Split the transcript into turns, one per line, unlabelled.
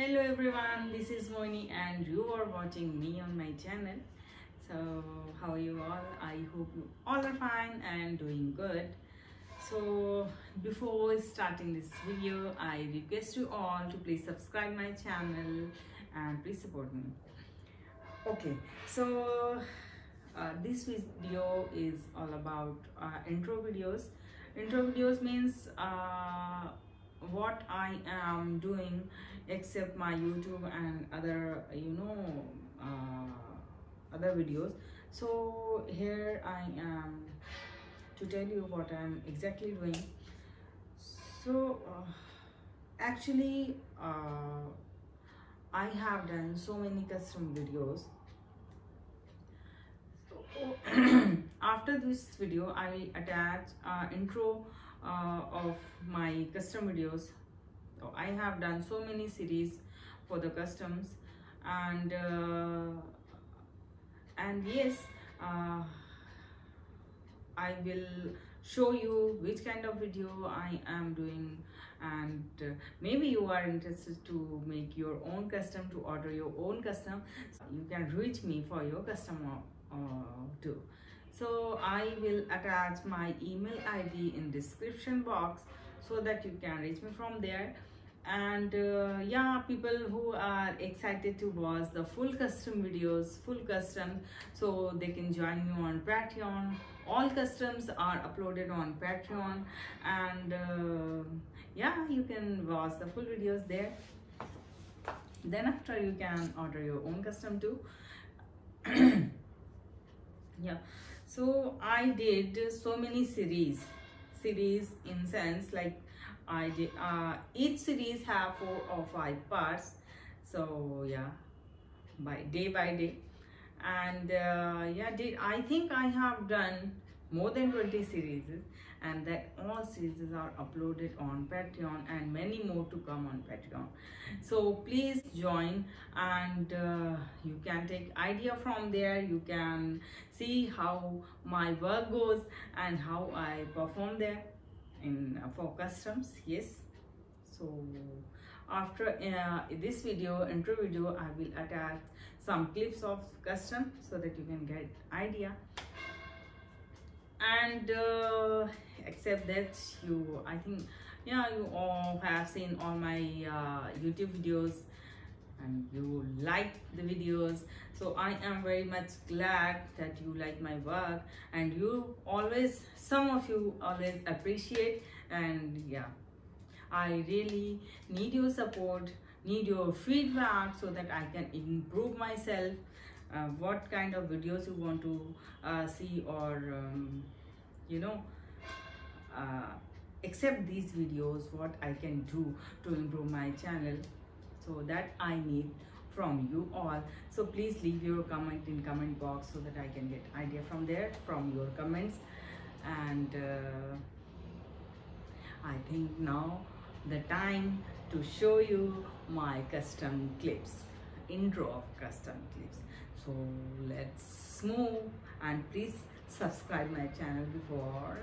Hello everyone, this is Mohini and you are watching me on my channel. So how are you all? I hope you all are fine and doing good. So before starting this video, I request you all to please subscribe my channel and please support me. Okay, so uh, this video is all about uh, intro videos. Intro videos means uh, what I am doing except my YouTube and other you know uh, other videos. So here I am to tell you what I'm exactly doing. So uh, actually uh, I have done so many custom videos. So after this video I will attach uh, intro uh, of my custom videos. So I have done so many series for the customs and uh, and yes uh, I will show you which kind of video I am doing and uh, maybe you are interested to make your own custom to order your own custom. You can reach me for your custom uh, too so I will attach my email ID in description box so that you can reach me from there. And uh, yeah people who are excited to watch the full custom videos full custom so they can join me on patreon. All customs are uploaded on patreon. And uh, yeah you can watch the full videos there. Then after you can order your own custom too. Yeah so i did so many series series in sense like I did, uh, each series have four or five parts. So yeah, by day by day. And uh, yeah, did I think I have done more than 20 series and that all series are uploaded on Patreon and many more to come on Patreon. So please join and uh, you can take idea from there. You can see how my work goes and how I perform there in uh, for customs yes so after uh, this video intro video i will attach some clips of custom so that you can get idea and uh, except that you i think yeah you all have seen all my uh, youtube videos and you like the videos. So i am very much glad that you like my work and you always some of you always appreciate and yeah. I really need your support need your feedback so that i can improve myself uh, what kind of videos you want to uh, see or um, you know uh, accept these videos what i can do to improve my channel. So that i need from you all. So please leave your comment in comment box so that i can get idea from there from your comments. And uh, i think now the time to show you my custom clips intro of custom clips. So let's move and please subscribe my channel before